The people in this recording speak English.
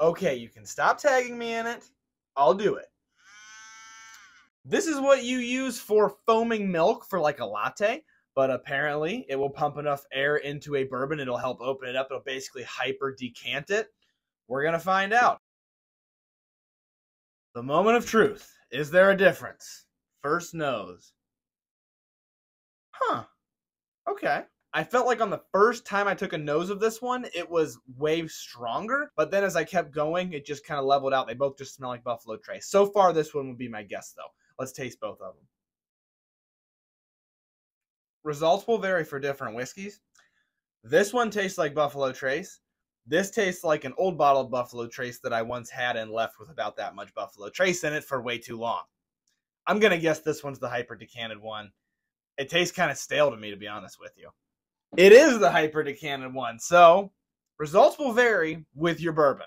Okay, you can stop tagging me in it. I'll do it. This is what you use for foaming milk for like a latte, but apparently it will pump enough air into a bourbon. It'll help open it up. It'll basically hyper decant it. We're going to find out. The moment of truth. Is there a difference? First nose. Huh. Okay. I felt like on the first time I took a nose of this one, it was way stronger. But then as I kept going, it just kind of leveled out. They both just smell like Buffalo Trace. So far, this one would be my guess, though. Let's taste both of them. Results will vary for different whiskeys. This one tastes like Buffalo Trace. This tastes like an old bottle of Buffalo Trace that I once had and left with about that much Buffalo Trace in it for way too long. I'm going to guess this one's the hyper decanted one. It tastes kind of stale to me, to be honest with you. It is the hyper decanted one. So results will vary with your bourbon.